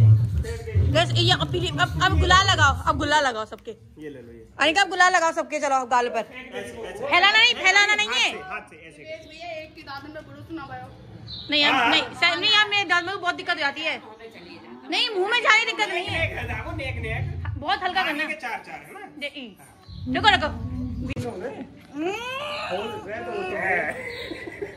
ये अब पीली- अब अब गुलाल लगाओ अब गुलाल लगाओ सबके। ये ले लो ये। अनिका अब गुलाल लगाओ सबके चलो गाल पर। फैलाना नहीं फैलाना नहीं है। हाथ से ऐसे नहीं यार नहीं सर नहीं यार मेरे दांत में बहुत दिक्कत हो जाती है। नहीं मुँह में जाने दिक्कत नहीं है। है बहुत हल्का करना। है। रुको रुको। हो गए तो होते हैं।